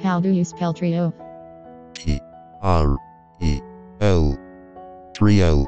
How do you spell trio? T R E O. Trio.